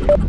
you